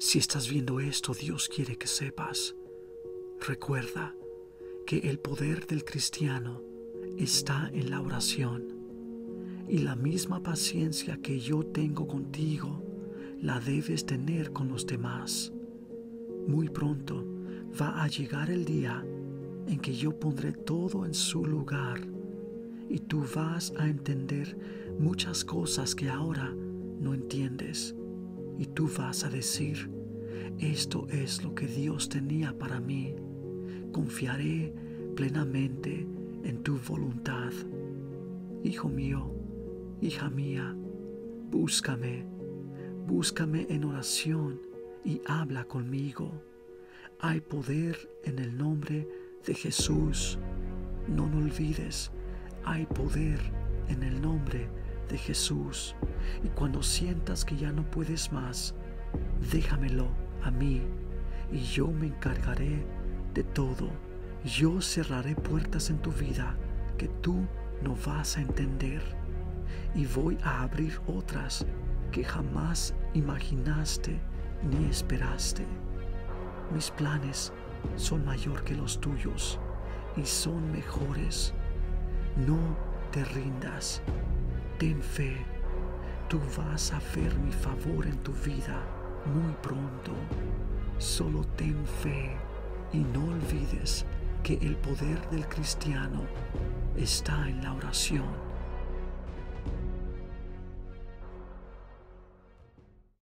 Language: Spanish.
Si estás viendo esto, Dios quiere que sepas. Recuerda que el poder del cristiano está en la oración y la misma paciencia que yo tengo contigo la debes tener con los demás. Muy pronto va a llegar el día en que yo pondré todo en su lugar y tú vas a entender muchas cosas que ahora no entiendes. Y tú vas a decir, esto es lo que Dios tenía para mí. Confiaré plenamente en tu voluntad. Hijo mío, hija mía, búscame, búscame en oración y habla conmigo. Hay poder en el nombre de Jesús. No lo olvides, hay poder en el nombre de Jesús. Y cuando sientas que ya no puedes más, déjamelo a mí y yo me encargaré de todo. Yo cerraré puertas en tu vida que tú no vas a entender y voy a abrir otras que jamás imaginaste ni esperaste. Mis planes son mayor que los tuyos y son mejores. No te rindas, ten fe. Tú vas a ver mi favor en tu vida muy pronto. Solo ten fe y no olvides que el poder del cristiano está en la oración.